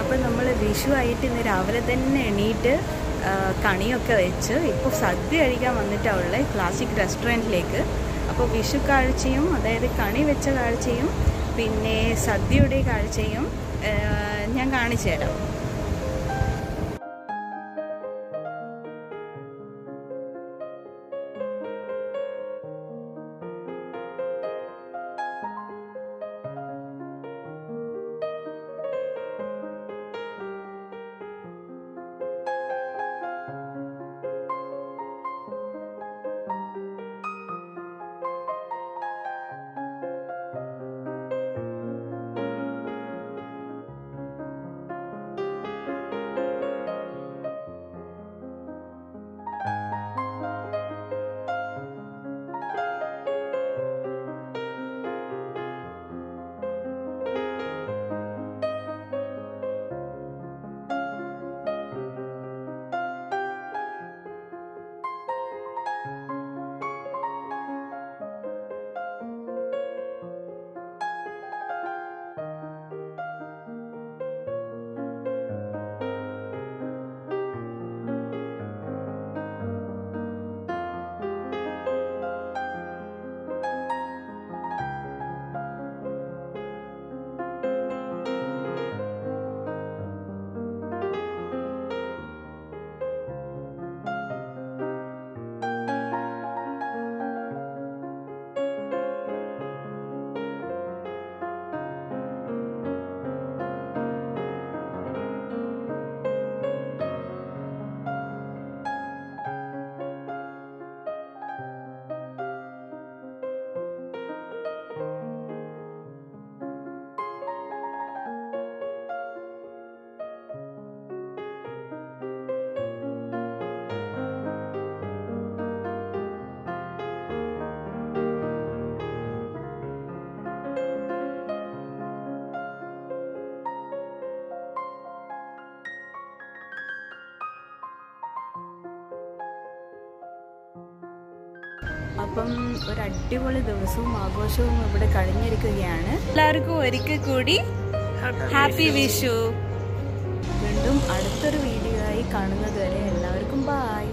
അപ്പം നമ്മൾ വിഷു ആയിട്ട് ഇന്ന് രാവിലെ തന്നെ എണീറ്റ് കണിയൊക്കെ വെച്ച് ഇപ്പോൾ സദ്യ കഴിക്കാൻ വന്നിട്ടാണ് ഉള്ളത് ക്ലാസിക് റെസ്റ്റോറന്റിലേക്ക് അപ്പോൾ വിഷു കാഴ്ചയും അതായത് കണി വെച്ച കാഴ്ചയും പിന്നെ സദ്യയുടെ കാഴ്ചയും ഞാൻ കാണിച്ചു തരാം. അപ്പം ഒരു അടിപൊളി ദിവസവും ആഘോഷവും ഇവിടെ കഴിഞ്ഞിരിക്കുകയാണ്. എല്ലാവർക്കും ഒരിക്കൽ കൂടി ഹാപ്പി വിഷു വീണ്ടും അടുത്തൊരു വീഡിയോ ആയി കാണുന്നത് വരെ എല്ലാവർക്കും ബായ്